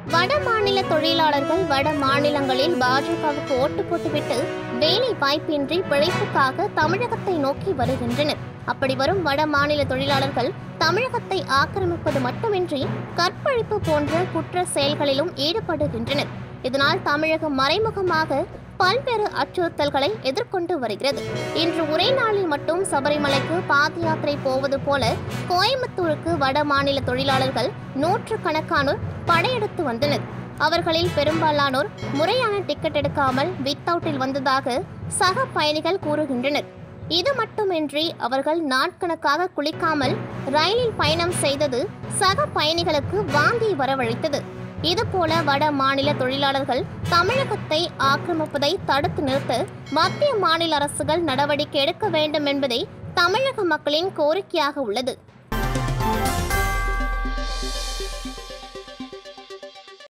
வட மாநில தொழிலாளர்கள் வட மாநிலங்களில் பாஜகவுக்கு ஓட்டு போட்டுவிட்டு வேலை வாய்ப்பின்றி பிழைப்புக்காக தமிழகத்தை நோக்கி வருகின்றனர். அப்படி வரும் வட மாநில தொழிலாளர்கள் தமிழகத்தை ஆக்கிரமிப்பது மட்டுமின்றி கற்பழிப்பு போன்ற குற்ற செயல்களிலும் ஈடுபடுகின்றனர். இதனால் தமிழகம் மறைமுகமாக பல்வேறு அச்சுறுத்தல்களை எதிர்கொண்டு வருகிறது. இன்று ஒரே நாளில் மட்டும் சபரிமலைக்கு பாத யாத்திரை போவது போல கோயம்புத்தூருக்கு வட மாநில தொழிலாளர்கள் நூற்றுக்கணக்கானோர் படையெடுத்து வந்தனர். அவர்களில் பெரும்பாலானோர் முறையான டிக்கெட் எடுக்காமல் வித் அவுட்டில் வந்ததாக சக பயணிகள் கூறுகின்றனர். இது மட்டுமின்றி அவர்கள் நாட்கணக்காக குளிக்காமல் ரயிலில் பயணம் செய்தது சக பயணிகளுக்கு வாந்தி வரவழைத்தது. இதுபோல வட மாநில தொழிலாளர்கள் தமிழகத்தை ஆக்கிரமிப்பதை தடுத்து நிறுத்த மத்திய மாநில அரசுகள் நடவடிக்கை எடுக்க வேண்டும் என்பதே தமிழக மக்களின் கோரிக்கையாக உள்ளது.